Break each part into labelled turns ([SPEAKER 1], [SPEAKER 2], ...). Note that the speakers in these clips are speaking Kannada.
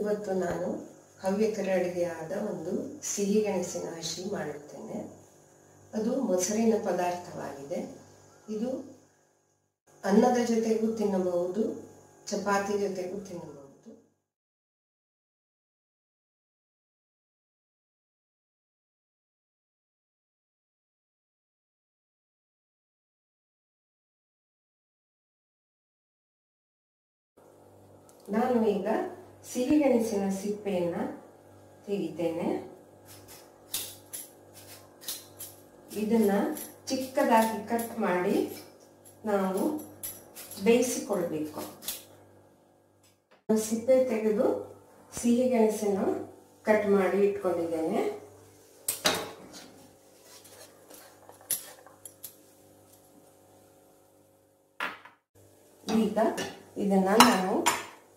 [SPEAKER 1] ಇವತ್ತು ನಾನು ಹವ್ಯಕರ ಅಡುಗೆಯಾದ ಒಂದು ಸಿಹಿ ಗೆಣಸಿನ ಹಸಿ ಮಾಡುತ್ತೇನೆ ಅದು ಮೊಸರಿನ ಪದಾರ್ಥವಾಗಿದೆ. ಇದು ಅನ್ನದ ಜೊತೆಗೂ ತಿನ್ನಬಹುದು, ಚಪಾತಿ ಜೊತೆಗೂ ತಿನ್ನಬಹುದು. ನಾನು ಈಗ ಸಿಹಿಗೆಣಸಿನ ಸಿಪ್ಪೆಯನ್ನು ತೆಗಿತೇನೆ ಇದನ್ನ ಚಿಕ್ಕದಾಗಿ ಕಟ್ ಮಾಡಿ ನಾವು ಬೇಯಿಸಿಕೊಳ್ಬೇಕು ಸಿಪ್ಪೆ ತೆಗೆದು ಸಿಹಿಗೆಣಸನ್ನು ಕಟ್ ಮಾಡಿ ಇಟ್ಕೊಂಡಿದ್ದೇನೆ ಈಗ ಇದನ್ನ ನಾನು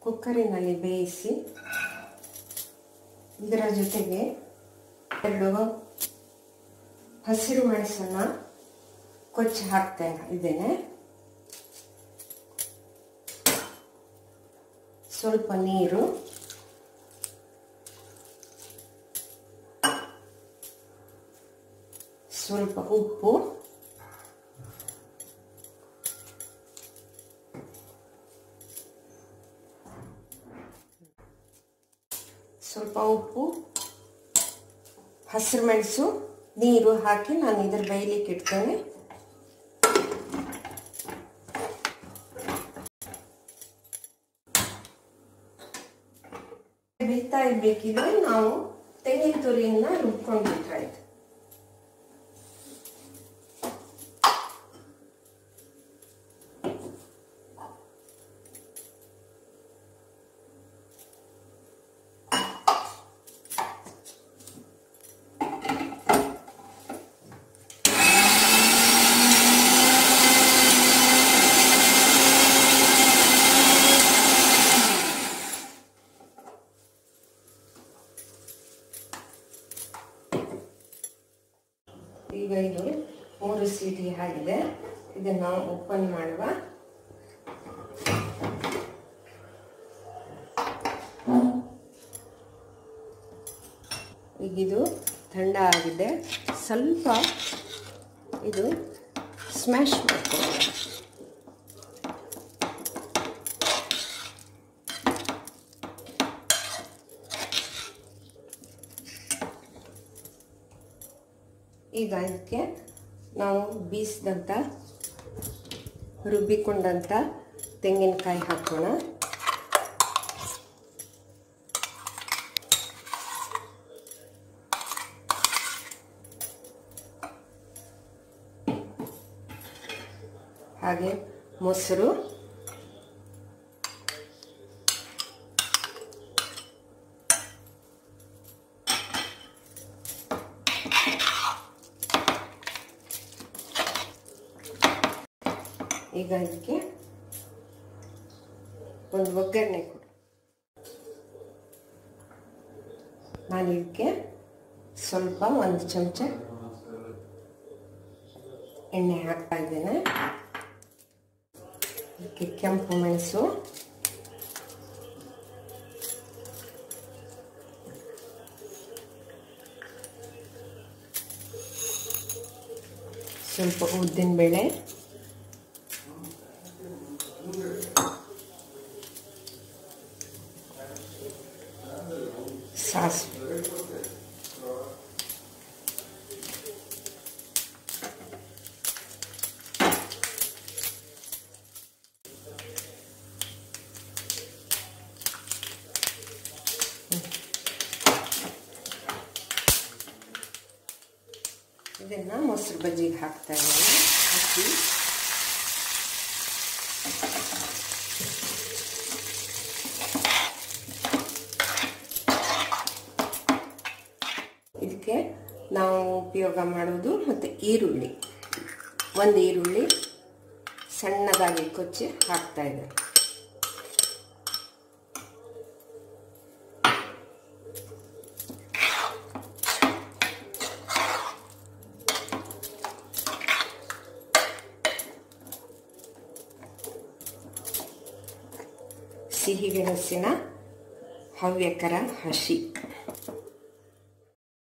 [SPEAKER 1] ಕುಕ್ಕರಿನಲ್ಲಿ ಬೇಯಿಸಿ ಇದರ ಜೊತೆಗೆ ಎರಡು ಹಸಿರು ಮೆಣಸನ್ನ ಕೊಚ್ಚಿ ಹಾಕ್ತಾ ಇದ್ದೇನೆ. ಸ್ವಲ್ಪ ನೀರು. ಸ್ವಲ್ಪ ಉಪ್ಪು. ಸ್ವಲ್ಪ ಉಪ್ಪು, ಹಸಿರು ಮೆಣಸು, ನೀರು ಹಾಕಿ ನಾನು ಇದ್ರ ಬೇಯಲಿಕ್ಕೆ ಇಡ್ತೇನೆ. ಬೇಯ್ತಾ ಇರ್ಬೇಕಿದ್ರೆ ನಾವು ತೆಂಗಿನ ತುರಿಯನ್ನ ರುಬ್ಕೊಂಡ್ಬಿಟ್ರಾಯ್ತು ಈಗ ಇದು ಮೂರು ಸೀಟಿ ಆಗಿದೆ. ಇದನ್ನು ಓಪನ್ ಮಾಡುವ. ಈಗಿದು ಥಂಡ ಆಗಿದೆ. ಸ್ವಲ್ಪ ಇದು ಸ್ಮ್ಯಾಶ್ ಮಾಡ್ಕೊಳ್ಳೋಣ. ಈಗ ಇದಕ್ಕೆ ನಾವು ಬೀಸಿದಂಥ ರುಬ್ಬಿಕೊಂಡಂಥ ತೆಂಗಿನಕಾಯಿ ಹಾಕೋಣ. ಹಾಗೆ ಮೊಸರು. ಈಗ ಇದಕ್ಕೆ ಒಂದು ಒಗ್ಗರಣೆ ಕೊಡು ನಾನು ಇದಕ್ಕೆ ಸ್ವಲ್ಪ ಒಂದು ಚಮಚ ಎಣ್ಣೆ ಹಾಕ್ತಾ ಇದ್ದೇನೆ ಇದಕ್ಕೆ ಕೆಂಪು ಮೆಣಸು ಸ್ವಲ್ಪ ಉದ್ದಿನಬೇಳೆ ಸಾಸಿವೆ ಇದನ್ನ ಮೊಸರು ಬಜ್ಜಿಗೆ ಹಾಕ್ತಾ ಇದ್ದೀನಿ ಹಾಕಿ ಇದಕ್ಕೆ ನಾವು ಉಪಯೋಗ ಮಾಡೋದು ಮತ್ತು ಈರುಳ್ಳಿ. ಒಂದು ಈರುಳ್ಳಿ ಸಣ್ಣದಾಗಿ ಕೊಚ್ಚಿ ಹಾಕ್ತಾ ಇದೆ. ಸಿಹಿ ಗೆಣಸಿನ ಹವ್ಯಕರ ಹಸಿ.